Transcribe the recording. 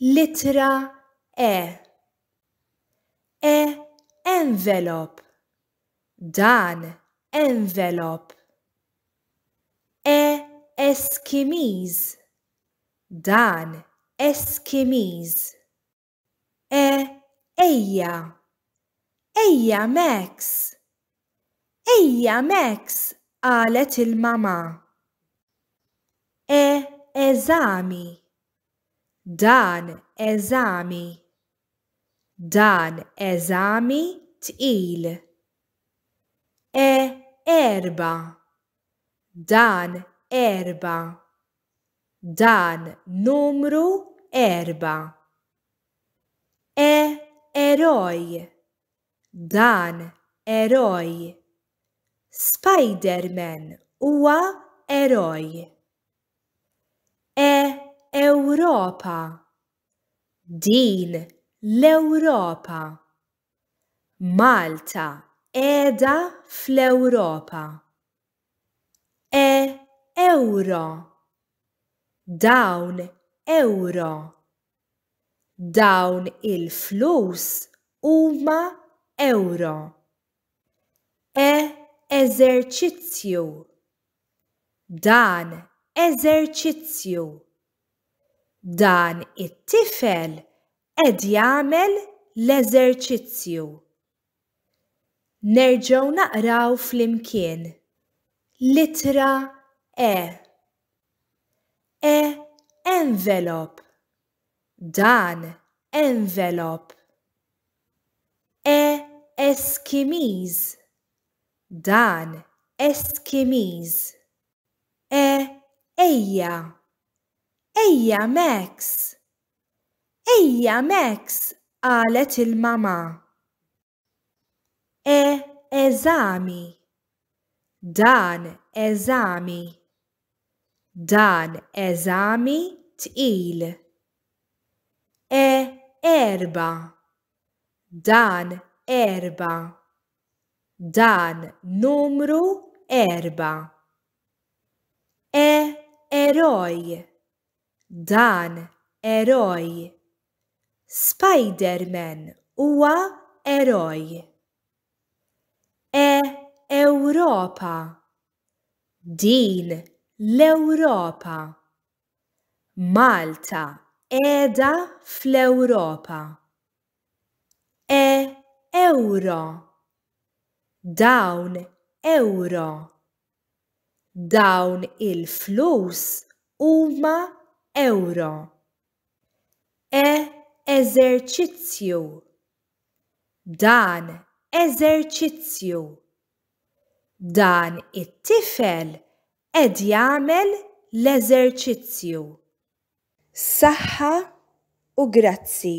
Littra E. E envelop. Dan envelop. E eskimiż. Dan eskimiż. E ejja. Ejja Max. Ejja, Max, qalet il-mamà. E eżami. Dan eżami. Dan eżami tqil. E erba. Dan erba. Dan numru erba. E eroj. Dan eroj. Spiderman huwa eroj. E Ewropa. Din l-Ewropa. Malta qiegħda fl-Ewropa. E Ewro. Dawn ewro. Dawn il-flus huma ewro. E eżerċizzju. Dan eżerċizzju. Dan it-tifel qed jagħmel l-eżerċizzju. Nerġgħu naqraw flimkien l-ittra E. E envelop. Dan envelop. E eskimiż. Dan eskimiż. E ejja. Ejja Max. Ejja Max, qalet il-mamà. E eżami. Dan eżami. Dan eżami tqil. E erba. Dan erba. Dan numru erba. E eroj. Dan eroj. Spiderman huwa eroj. E Ewropa. Din l-Ewropa. Malta qiegħda fl-Ewropa. E Ewro. Dawn ewro. Dawn il-flus huma ewro. E eżerċizzju Dan eżerċizzju Dan it-tifel qed jagħmel l-eżerċizzju. Saħħa u grazzi.